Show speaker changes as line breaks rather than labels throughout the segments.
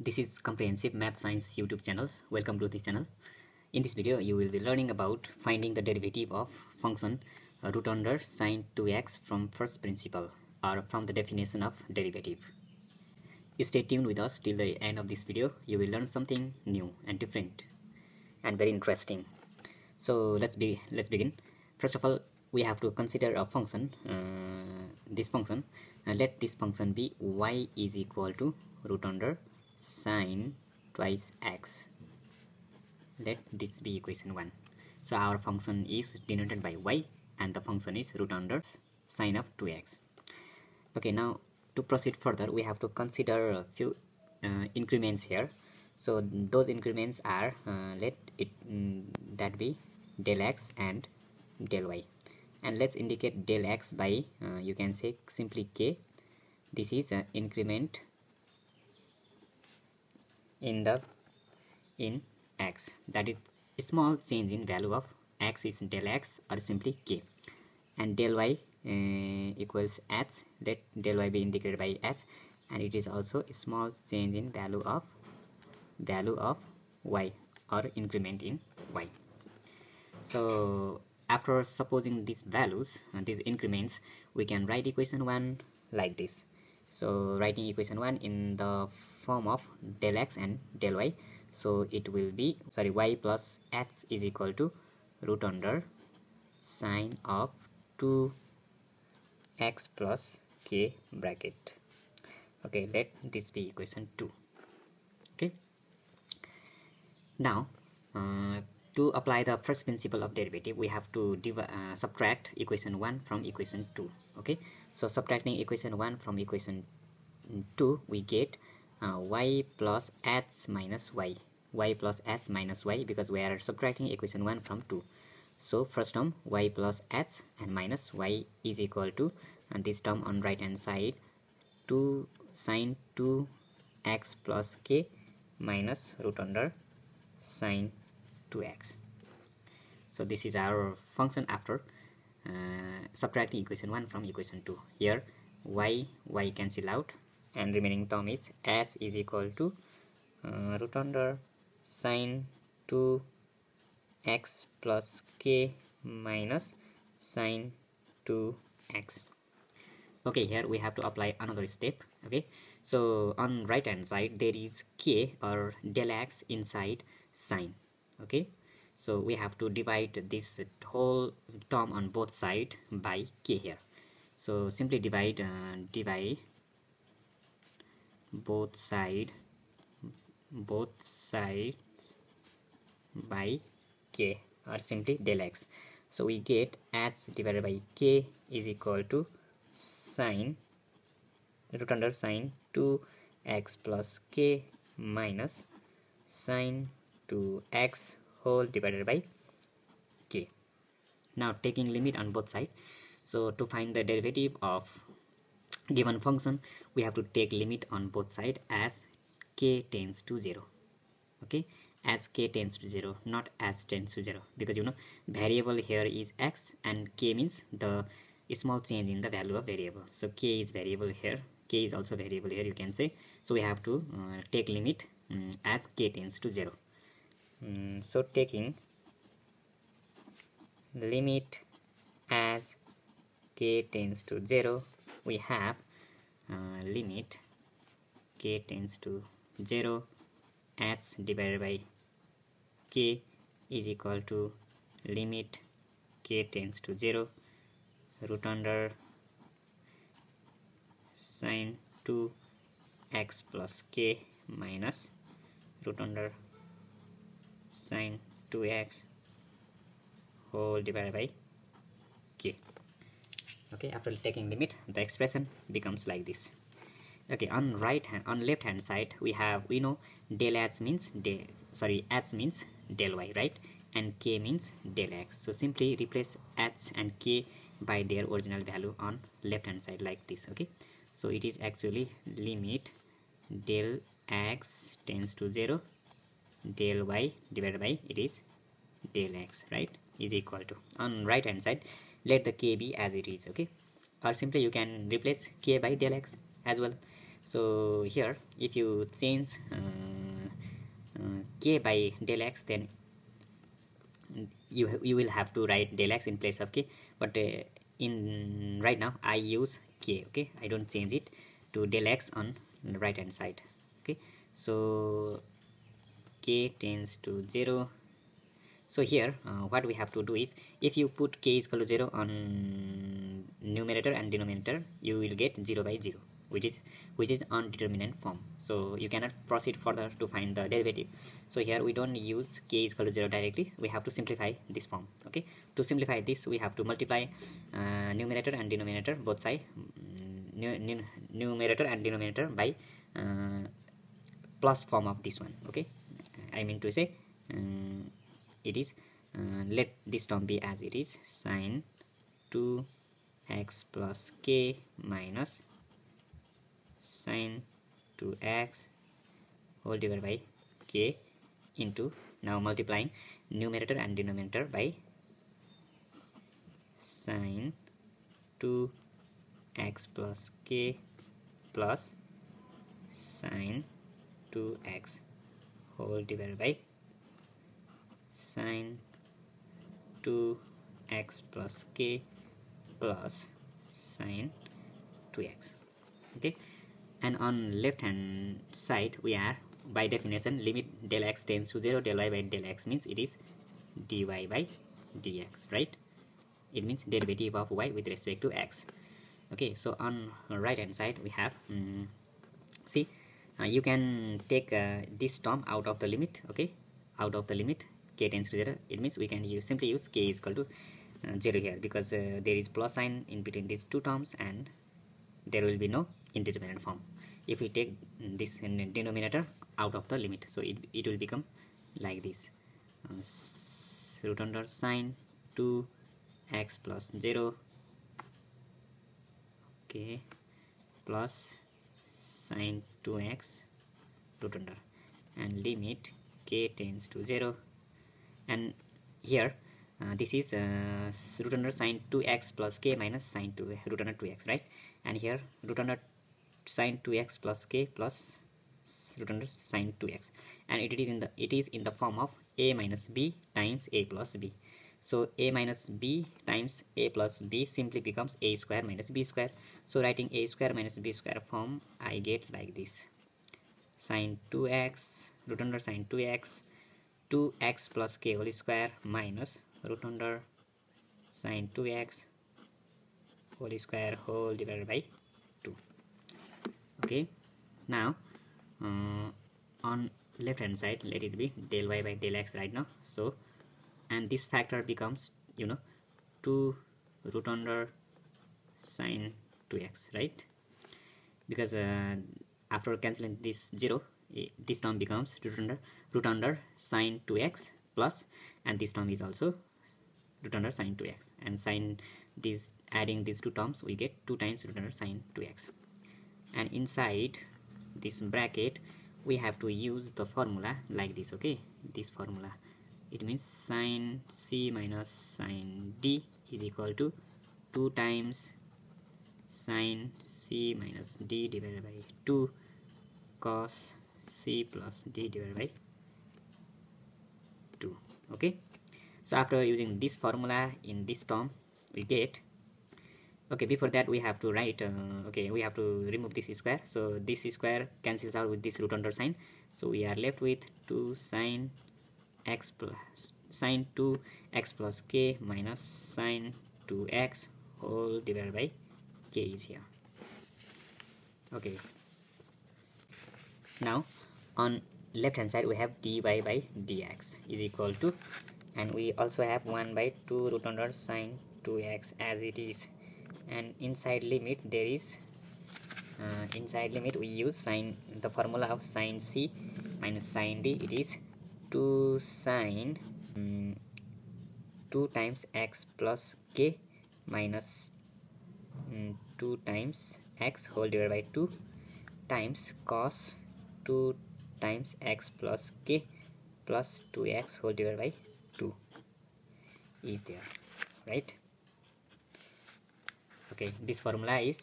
This is Comprehensive Math Science YouTube channel. Welcome to this channel. In this video, you will be learning about finding the derivative of function root under sine 2x from first principle or from the definition of derivative. Stay tuned with us till the end of this video. You will learn something new and different and very interesting. So let's be let's begin. First of all, we have to consider a function. Uh, this function. Uh, let this function be y is equal to root under sine twice x let this be equation 1 so our function is denoted by y and the function is root under sine of 2x okay now to proceed further we have to consider a few uh, increments here so those increments are uh, let it mm, that be del x and del y. And let's indicate del x by uh, you can say simply k. This is an increment in the in x. That is small change in value of x is del x or simply k. And del y uh, equals h. Let del y be indicated by h. And it is also a small change in value of value of y or increment in y. So after supposing these values uh, these increments we can write equation 1 like this. So writing equation 1 in the form of del x and del y. So it will be sorry y plus x is equal to root under sine of 2 x plus k bracket. Okay let this be equation 2 okay now uh, to apply the first principle of derivative we have to uh, subtract equation 1 from equation 2 okay? So subtracting equation 1 from equation 2 we get uh, y plus x minus y y plus x minus y because we are subtracting equation 1 from 2 so first term y plus x and minus y is equal to and this term on right hand side 2 sine 2 x plus k minus root under sine 2x so this is our function after uh, subtracting equation 1 from equation 2 here y y cancel out and remaining term is s is equal to uh, root under sine 2 x plus k minus sine 2 x. Okay here we have to apply another step okay? So on right hand side there is k or del x inside sine okay? So we have to divide this whole term on both side by k here. So simply divide uh, divide both side both sides by k or simply del x. So we get x divided by k is equal to sine root under sine 2 x plus k minus sine 2x whole divided by k. Now taking limit on both sides so to find the derivative of given function we have to take limit on both sides as k tends to 0 okay? As k tends to 0 not as tends to 0 because you know variable here is x and k means the small change in the value of variable. So k is variable here. K is also variable here you can say. So we have to uh, take limit um, as k tends to 0 mm, so taking. Limit as k tends to 0 we have uh, limit k tends to 0 s divided by k is equal to limit k tends to 0 root under sine 2 x plus k minus root under sine 2x whole divided by k. Okay after taking limit the expression becomes like this. Okay on right hand on left hand side we have we know del x means del sorry h means del y right? And k means del x. So simply replace h and k by their original value on left hand side like this okay? So it is actually limit del x tends to 0 del y divided by it is del x right? Is equal to on right hand side let the k be as it is okay? Or simply you can replace k by del x as well. So here if you change uh, uh, k by del x then you you will have to write del x in place of k. But uh, in right now i use k okay? I don't change it to del x on right hand side okay? So k tends to 0 so here uh, what we have to do is if you put k is equal to 0 on numerator and denominator you will get 0 by 0 which is which is undeterminate form so you cannot proceed further to find the derivative so here we don't use k is equal to 0 directly we have to simplify this form okay to simplify this we have to multiply uh, numerator and denominator both side mm, numerator and denominator by uh, plus form of this one okay i mean to say um, it is uh, let this term be as it is sine 2x plus k minus sine 2x whole divided by k into now multiplying numerator and denominator by sine 2x plus k plus sine 2x whole divided by sine 2x plus k plus sine 2x okay? And on left hand side we are by definition limit del x tends to 0 del y by del x means it is dy by dx right? It means derivative of y with respect to x. Okay so on right hand side we have um, see you can take uh, this term out of the limit okay? Out of the limit k tends to 0 it means we can use simply use k is equal to uh, 0 here because uh, there is plus sign in between these two terms and there will be no indeterminate form. If we take this denominator out of the limit so it, it will become like this. Uh, root under sine 2 x plus 0 okay plus sine 2x root under and limit k tends to 0 and here uh, this is uh, root under sine 2x plus k minus sine 2 root under 2x right? And here root under sine 2x plus k plus root under sine 2x and it is in the it is in the form of a minus b times a plus b so a minus b times a plus b simply becomes a square minus b square. So writing a square minus b square form i get like this. Sine 2x root under sine 2x 2x plus k whole square minus root under sine 2x whole square whole divided by 2 okay. Now uh, on left hand side let it be del y by del x right now. So and this factor becomes you know 2 root under sine 2x right? Because uh, after cancelling this 0 this term becomes root under root under sine 2x plus and this term is also root under sine 2x and sine this adding these two terms we get 2 times root under sine 2x and inside this bracket we have to use the formula like this okay? This formula it means sine c minus sine d is equal to 2 times sine c minus d divided by 2 cos c plus d divided by 2 okay? So after using this formula in this term we get okay before that we have to write uh, okay we have to remove this square. So this square cancels out with this root under sign so we are left with 2 sine x plus sine 2 x plus k minus sine 2x whole divided by k is here. Okay. Now on left hand side we have dy by dx is equal to and we also have 1 by 2 root under sine 2x as it is. And inside limit there is uh, inside limit we use sine the formula of sine c minus sine d it is 2 sine um, 2 times x plus k minus um, 2 times x whole divided by 2 times cos 2 times x plus k plus 2x whole divided by 2 is there right? Okay this formula is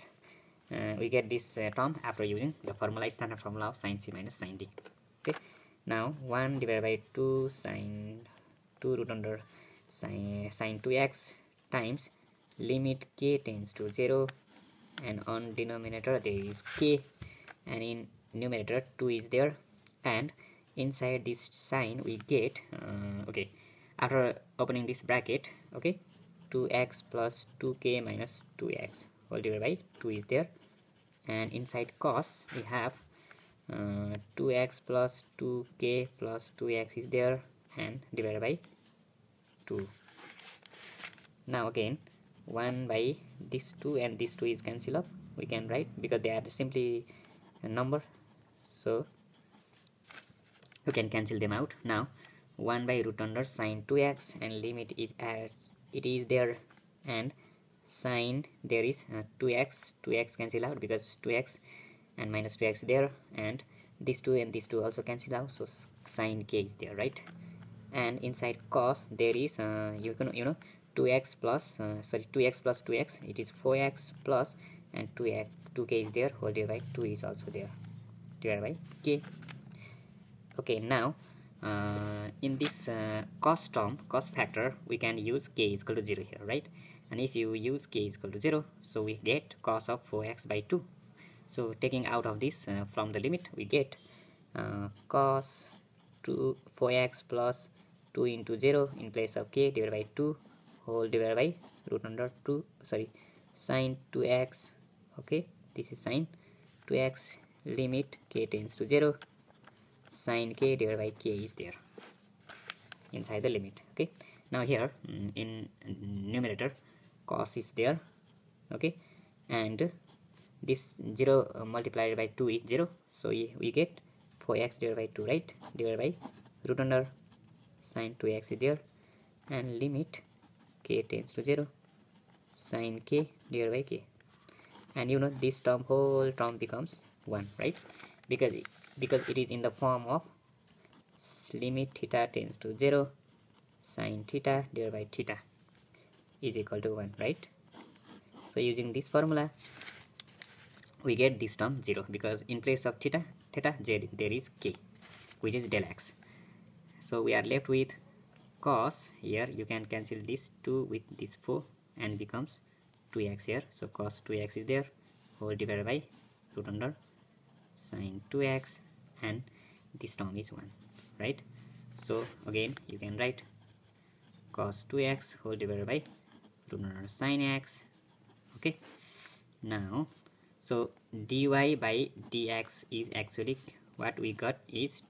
uh, we get this uh, term after using the formula is standard formula of sine c minus sine d okay now 1 divided by 2 sine 2 root under sine, sine 2x times limit k tends to 0 and on denominator there is k. And in numerator 2 is there. And inside this sine we get uh, okay after opening this bracket okay 2x plus 2k minus 2x whole divided by 2 is there. And inside cos we have uh, 2x plus 2k plus 2x is there and divided by 2 now again 1 by this 2 and this 2 is cancel up. We can write because they are simply a number. So you can cancel them out. Now 1 by root under sine 2x and limit is as it is there. And sine there is uh, 2x 2x cancel out because 2x and minus 2x there and these two and these two also cancel out so sine k is there right? And inside cos there is uh, you can you know 2x plus uh, sorry 2x plus 2x it is 4x plus and 2x 2k is there whole divided by 2 is also there divided by k. Okay now uh, in this uh, cos term cos factor we can use k is equal to 0 here right? And if you use k is equal to 0 so we get cos of 4x by 2 so taking out of this uh, from the limit we get uh, cos 2 4x plus 2 into 0 in place of k divided by 2 whole divided by root under 2 sorry sine 2x okay this is sine 2x limit k tends to 0 sine k divided by k is there inside the limit okay. Now here mm, in numerator cos is there okay and this 0 uh, multiplied by 2 is 0 so we get 4x divided by 2 right? Divided by root under sine 2x is there. And limit k tends to 0 sine k divided by k. And you know this term whole term becomes 1 right? Because because it is in the form of limit theta tends to 0 sine theta divided by theta is equal to 1 right? So using this formula we get this term 0 because in place of theta theta z there is k which is del x. So we are left with cos here. You can cancel this 2 with this 4 and becomes 2x here. So cos 2x is there whole divided by root under sine 2x and this term is 1 right? So again you can write cos 2x whole divided by root under sine x okay? Now so dy by dx is actually what we got is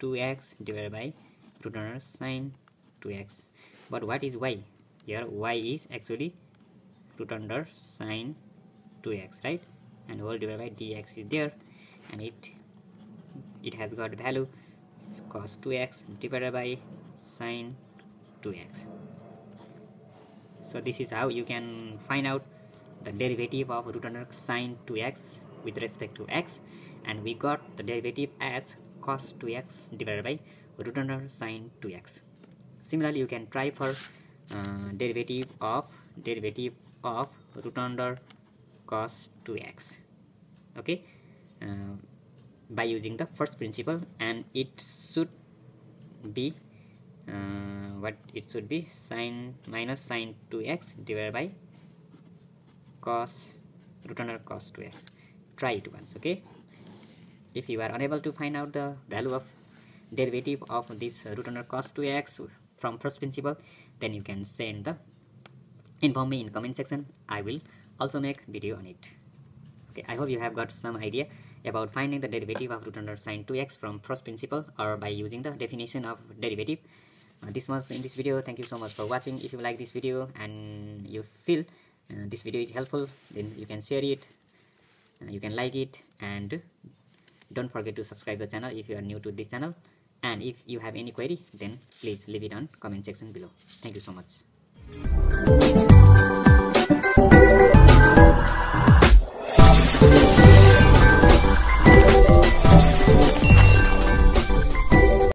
2x divided by root under sine 2x but what is y? Here y is actually root under sine 2x right? And whole divided by dx is there. And it it has got value cos 2x divided by sine 2x so this is how you can find out the derivative of root under sine 2x with respect to x and we got the derivative as cos 2x divided by root under sine 2x similarly you can try for uh, derivative of derivative of root under cos 2x okay? Uh, by using the first principle and it should be uh, what it should be sine minus sine 2x divided by cos root under cos 2x try it once okay? If you are unable to find out the value of derivative of this root under cos 2x from first principle then you can send the inform me in comment section. I will also make video on it. Okay i hope you have got some idea about finding the derivative of root under sine 2x from first principle or by using the definition of derivative. Uh, this was in this video. Thank you so much for watching. If you like this video and you feel uh, this video is helpful then you can share it uh, you can like it and don't forget to subscribe the channel if you are new to this channel. And if you have any query then please leave it on comment section below. Thank you so much